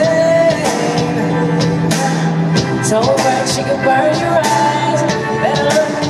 babe. Told her she could burn your eyes. Better